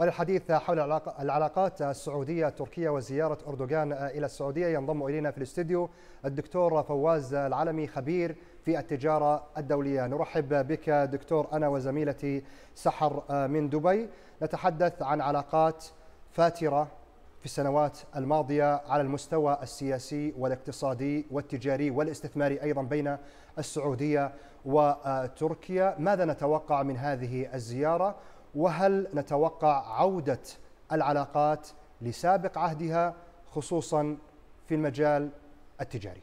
وللحديث حول العلاقات السعودية التركية وزيارة أردوغان إلى السعودية ينضم إلينا في الاستديو الدكتور فواز العلمي خبير في التجارة الدولية. نرحب بك دكتور أنا وزميلتي سحر من دبي. نتحدث عن علاقات فاترة في السنوات الماضية على المستوى السياسي والاقتصادي والتجاري والاستثماري أيضا بين السعودية وتركيا. ماذا نتوقع من هذه الزيارة؟ وهل نتوقع عودة العلاقات لسابق عهدها خصوصا في المجال التجاري؟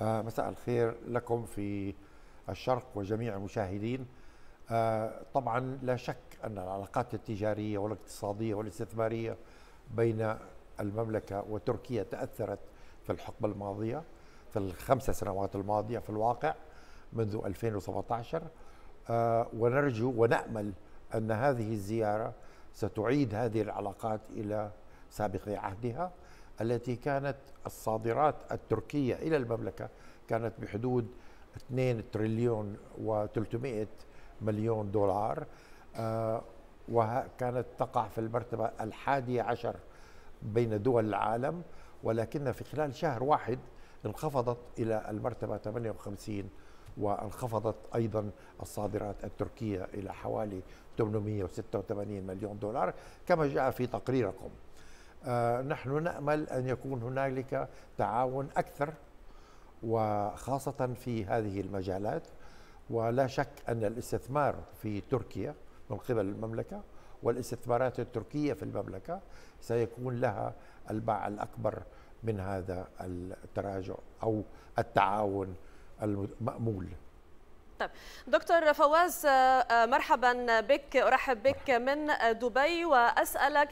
آه مساء الخير لكم في الشرق وجميع المشاهدين. آه طبعا لا شك أن العلاقات التجارية والاقتصادية والاستثمارية بين المملكة وتركيا تأثرت في الحقبة الماضية في الخمس سنوات الماضية في الواقع منذ 2017 آه ونرجو ونأمل أن هذه الزيارة ستعيد هذه العلاقات إلى سابق عهدها التي كانت الصادرات التركية إلى المملكة كانت بحدود 2 تريليون و300 مليون دولار آه وكانت تقع في المرتبة الحادية عشر بين دول العالم ولكن في خلال شهر واحد انخفضت إلى المرتبة 58 وانخفضت أيضا الصادرات التركية إلى حوالي 886 مليون دولار كما جاء في تقريركم. آه نحن نأمل أن يكون هنالك تعاون أكثر وخاصة في هذه المجالات ولا شك أن الاستثمار في تركيا من قبل المملكة والاستثمارات التركية في المملكة سيكون لها الباع الأكبر من هذا التراجع أو التعاون المأمول. طيب دكتور فواز مرحبا بك. أرحب بك من دبي وأسألك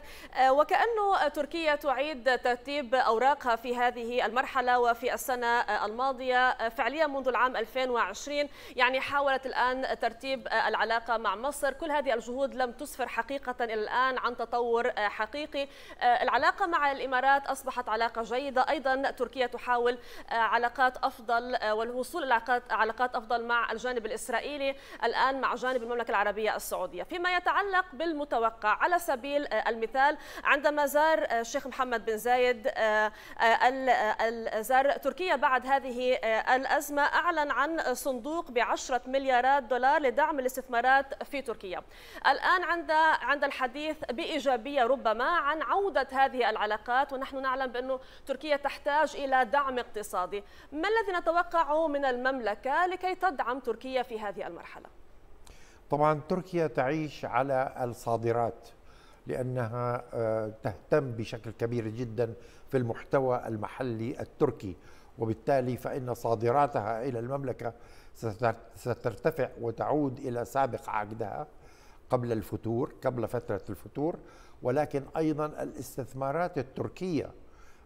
وكانه تركيا تعيد ترتيب أوراقها في هذه المرحلة وفي السنة الماضية فعليا منذ العام 2020 يعني حاولت الآن ترتيب العلاقة مع مصر. كل هذه الجهود لم تسفر حقيقة إلى الآن عن تطور حقيقي. العلاقة مع الإمارات أصبحت علاقة جيدة. أيضا تركيا تحاول علاقات أفضل والوصول إلى علاقات أفضل مع الجانب الجانب الإسرائيلي الآن مع جانب المملكة العربية السعودية. فيما يتعلق بالمتوقع على سبيل المثال عندما زار الشيخ محمد بن زايد زار تركيا بعد هذه الأزمة أعلن عن صندوق بعشرة مليارات دولار لدعم الاستثمارات في تركيا. الآن عند عند الحديث بإيجابية ربما عن عودة هذه العلاقات ونحن نعلم بأنه تركيا تحتاج إلى دعم اقتصادي. ما الذي نتوقعه من المملكة لكي تدعم تركيا تركيا في هذه المرحلة؟ طبعا تركيا تعيش على الصادرات لأنها تهتم بشكل كبير جدا في المحتوى المحلي التركي وبالتالي فإن صادراتها إلى المملكة سترتفع وتعود إلى سابق عقدها قبل الفتور قبل فترة الفتور ولكن أيضا الاستثمارات التركية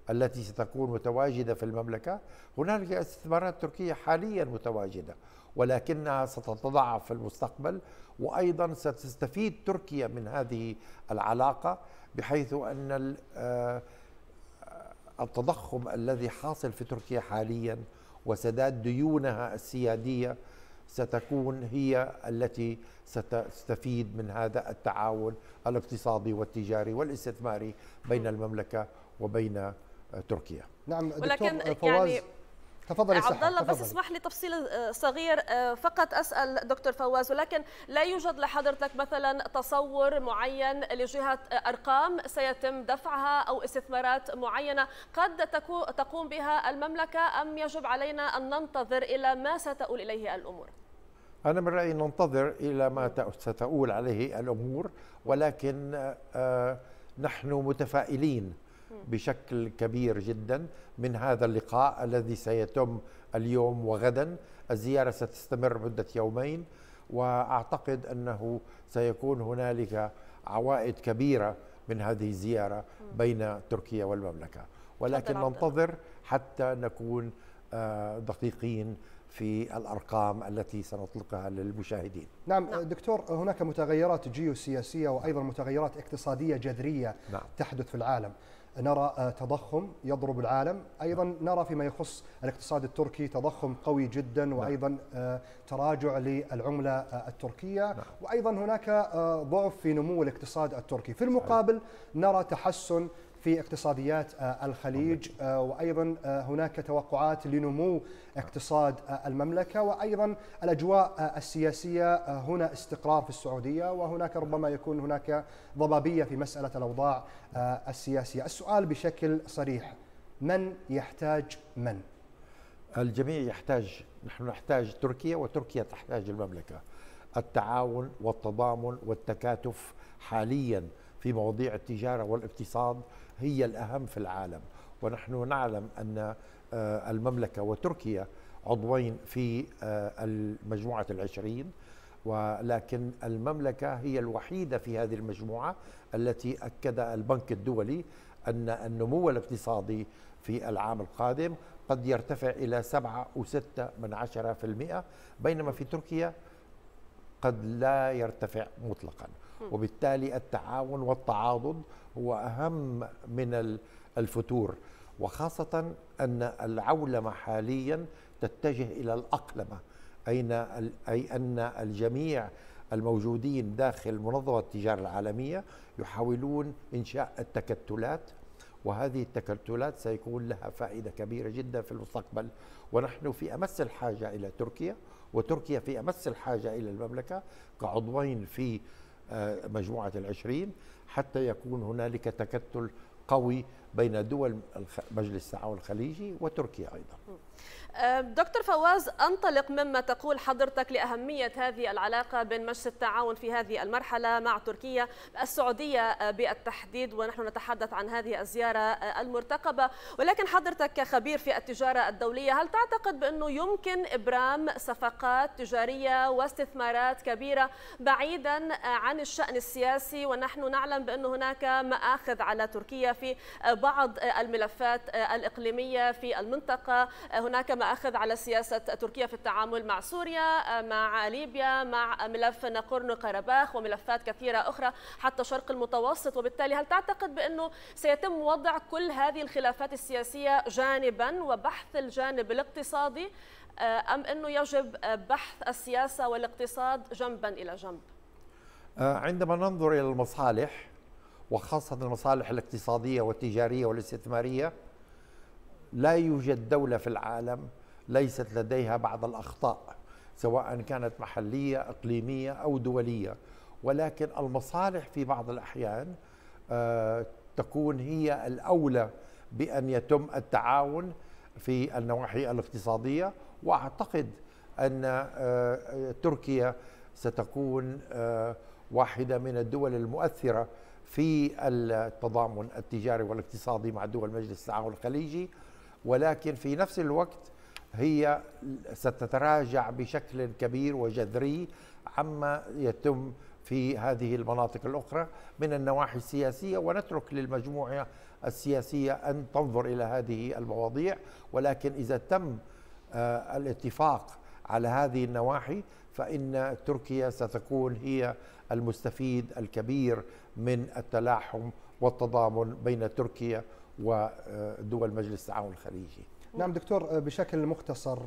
التي ستكون متواجدة في المملكة. هنالك استثمارات تركية حاليا متواجدة ولكنها ستتضاعف في المستقبل وأيضا ستستفيد تركيا من هذه العلاقة بحيث أن التضخم الذي حاصل في تركيا حاليا وسداد ديونها السيادية ستكون هي التي ستستفيد من هذا التعاون الاقتصادي والتجاري والاستثماري بين المملكة وبين تركيا. نعم دكتور ولكن فواز يعني تفضلي عبد الله بس اسمح لي تفصيل صغير فقط أسأل دكتور فواز ولكن لا يوجد لحضرتك مثلا تصور معين لجهة أرقام سيتم دفعها أو استثمارات معينة قد تقوم بها المملكة أم يجب علينا أن ننتظر إلى ما ستؤول إليه الأمور؟ أنا من رأيي ننتظر إلى ما ستؤول عليه الأمور ولكن نحن متفائلين بشكل كبير جدا من هذا اللقاء الذي سيتم اليوم وغدا الزيارة ستستمر مدة يومين وأعتقد أنه سيكون هنالك عوائد كبيرة من هذه الزيارة بين تركيا والمملكة ولكن ننتظر حتى نكون دقيقين في الأرقام التي سنطلقها للمشاهدين. نعم دكتور هناك متغيرات جيوسياسية وأيضا متغيرات اقتصادية جذرية نعم. تحدث في العالم. نرى تضخم يضرب العالم. أيضا نرى فيما يخص الاقتصاد التركي تضخم قوي جدا وأيضا تراجع للعملة التركية. وأيضا هناك ضعف في نمو الاقتصاد التركي. في المقابل نرى تحسن في اقتصاديات آه، الخليج آه، وأيضا آه، هناك توقعات لنمو اقتصاد المملكة وأيضا الأجواء السياسية هنا استقرار في السعودية وهناك ربما يكون هناك ضبابية في مسألة الأوضاع السياسية، السؤال بشكل صريح من يحتاج من؟ الجميع يحتاج نحن نحتاج تركيا وتركيا تحتاج المملكة. التعاون والتضامن والتكاتف حاليا في مواضيع التجارة والاقتصاد هي الأهم في العالم. ونحن نعلم أن آه، المملكة وتركيا عضوين في آه، المجموعة العشرين ولكن المملكة هي الوحيدة في هذه المجموعة التي أكد البنك الدولي أن النمو الاقتصادي في العام القادم قد يرتفع إلى سبعة وستة من عشرة في المئة بينما في تركيا قد لا يرتفع مطلقا. وبالتالي التعاون والتعاضد هو أهم من الفتور وخاصة أن العولمة حاليا تتجه إلى الأقلمة أين أي أن الجميع الموجودين داخل منظمة التجارة العالمية يحاولون إنشاء التكتلات وهذه التكتلات سيكون لها فائدة كبيرة جدا في المستقبل. ونحن في أمس الحاجة إلى تركيا وتركيا في أمس الحاجة إلى المملكة كعضوين في مجموعة العشرين حتى يكون هنالك تكتل قوي بين دول مجلس التعاون الخليجي وتركيا أيضا. دكتور فواز أنطلق مما تقول حضرتك لأهمية هذه العلاقة بين مجلس التعاون في هذه المرحلة مع تركيا السعودية بالتحديد ونحن نتحدث عن هذه الزيارة المرتقبة. ولكن حضرتك كخبير في التجارة الدولية هل تعتقد بأنه يمكن إبرام صفقات تجارية واستثمارات كبيرة بعيدا عن الشأن السياسي؟ ونحن نعلم بانه هناك مآخذ على تركيا في الملفات الإقليمية في المنطقة. هناك أخذ على سياسة تركيا في التعامل مع سوريا مع ليبيا مع ملف ناقورنو قرباخ وملفات كثيرة أخرى حتى شرق المتوسط. وبالتالي هل تعتقد بأنه سيتم وضع كل هذه الخلافات السياسية جانبا وبحث الجانب الاقتصادي أم أنه يجب بحث السياسة والاقتصاد جنبا إلى جنب؟ آه، عندما ننظر إلى المصالح وخاصة المصالح الاقتصادية والتجارية والاستثمارية لا يوجد دولة في العالم ليست لديها بعض الأخطاء سواء كانت محلية إقليمية أو دولية. ولكن المصالح في بعض الأحيان آه، تكون هي الأولى بأن يتم التعاون في النواحي الاقتصادية. وأعتقد أن آه، تركيا ستكون آه، واحدة من الدول المؤثرة في التضامن التجاري والاقتصادي مع دول مجلس التعاون الخليجي ولكن في نفس الوقت هي ستتراجع بشكل كبير وجذري عما يتم في هذه المناطق الأخرى من النواحي السياسية ونترك للمجموعة السياسية أن تنظر إلى هذه المواضيع. ولكن إذا تم آه، الاتفاق على هذه النواحي فإن تركيا ستكون هي المستفيد الكبير من التلاحم والتضامن بين تركيا ودول مجلس التعاون الخليجي نعم دكتور بشكل مختصر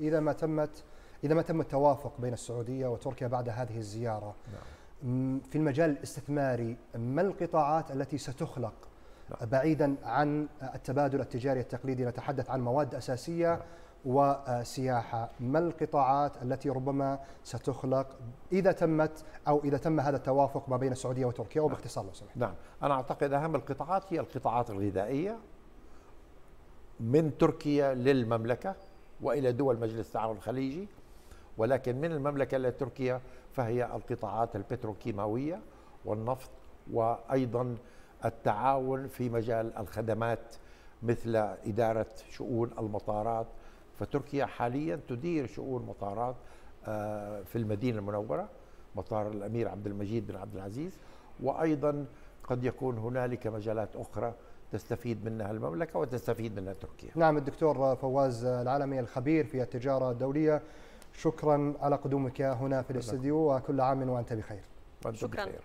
إذا ما تمت إذا ما تم التوافق بين السعودية وتركيا بعد هذه الزيارة نعم. في المجال الاستثماري ما القطاعات التي ستخلق نعم. بعيدا عن التبادل التجاري التقليدي نتحدث عن مواد أساسية نعم. وسياحة. ما القطاعات التي ربما ستخلق إذا تمت أو إذا تم هذا التوافق ما بين السعودية وتركيا؟ وباختصار لو سمحت. نعم. أنا أعتقد أهم القطاعات هي القطاعات الغذائية من تركيا للمملكة وإلى دول مجلس التعاون الخليجي ولكن من المملكة إلى تركيا فهي القطاعات البتروكيماوية والنفط وأيضا التعاون في مجال الخدمات مثل إدارة شؤون المطارات فتركيا حاليا تدير شؤون مطارات آه، في المدينة المنورة مطار الأمير عبد المجيد بن عبد العزيز وأيضا قد يكون هنالك مجالات أخرى تستفيد منها المملكة وتستفيد منها تركيا. نعم الدكتور فواز العالمي الخبير في التجارة الدولية شكرا على قدومك هنا في الاستديو وكل عام وأنت بخير. وأنت شكرا. بخير.